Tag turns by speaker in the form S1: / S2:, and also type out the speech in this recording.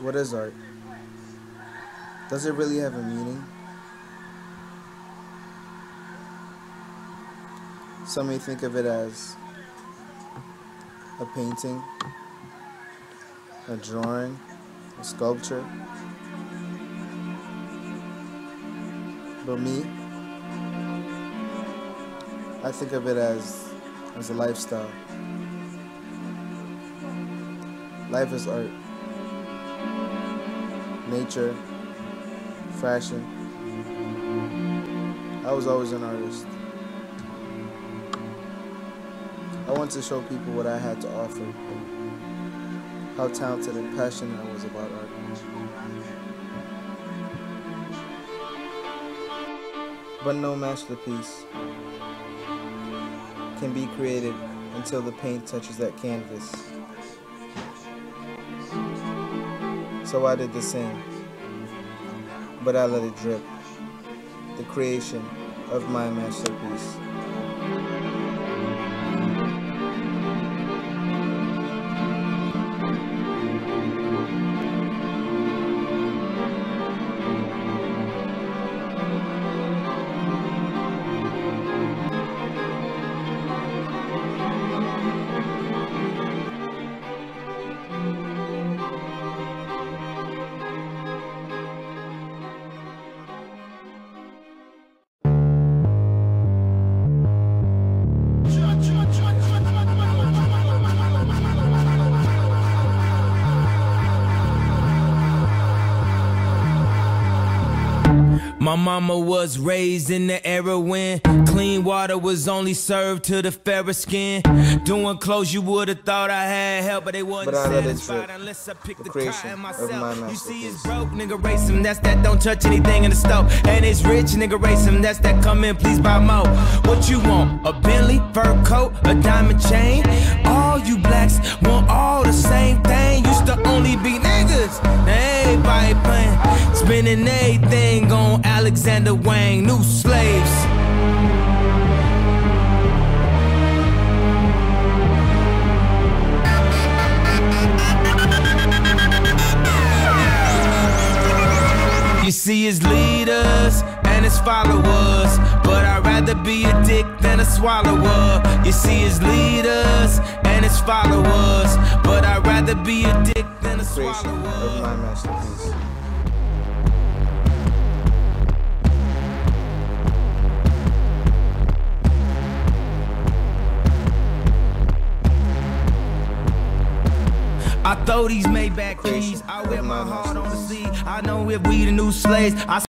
S1: What is art? Does it really have a meaning? Some may think of it as a painting, a drawing, a sculpture. But me, I think of it as as a lifestyle. Life is art. Nature, fashion. I was always an artist. I wanted to show people what I had to offer. How talented and passionate I was about art. But no masterpiece can be created until the paint touches that canvas. So I did the same, but I let it drip. The creation of my masterpiece.
S2: My mama was raised in the era when clean water was only served to the fairer skin. Doing clothes you would have thought I had help, but they wasn't
S1: But I let it
S2: satisfied unless I picked
S1: The
S2: the, cotton myself. You see, it's broke, nigga race him. That's that don't touch anything in the stove. And it's rich, nigga race him. That's that come in, please buy more. What you want? A Bentley, fur coat, a diamond chain? All you blacks want all the same thing. Used to only be niggas. Now everybody playing. Spending everything on Alexander Wang. New slaves. You see his leaders and his followers, but I'd rather be a dick than a swallower. You see his leaders and his followers, but I'd rather be a dick than a swallower. I throw these Maybach keys, I wear my heart on the sleeve. I know if we the new slaves, I